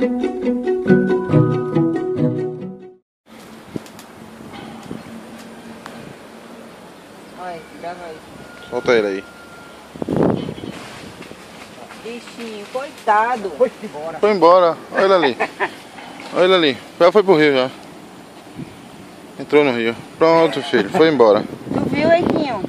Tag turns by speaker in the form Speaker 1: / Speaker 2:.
Speaker 1: Vai, grava aí.
Speaker 2: Solta ele aí.
Speaker 1: Bichinho, coitado.
Speaker 3: Foi embora.
Speaker 2: Foi embora. Olha ele ali. Olha ele ali. Já foi pro rio já. Entrou no rio. Pronto, filho. Foi embora.
Speaker 1: Tu viu, Eiquinho?